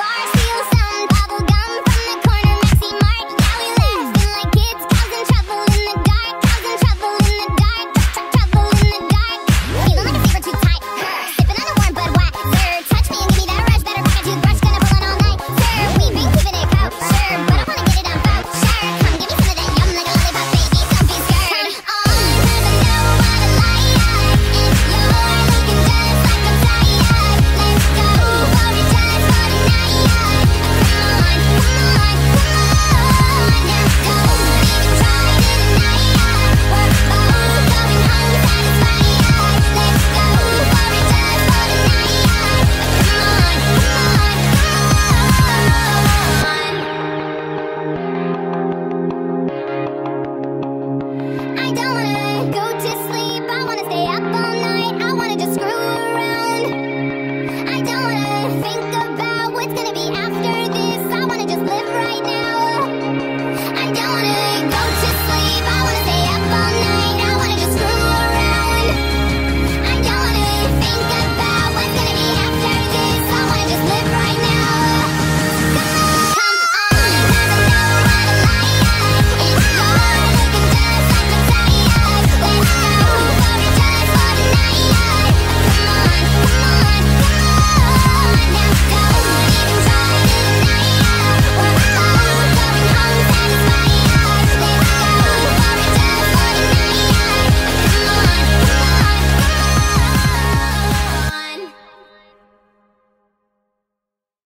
Bars.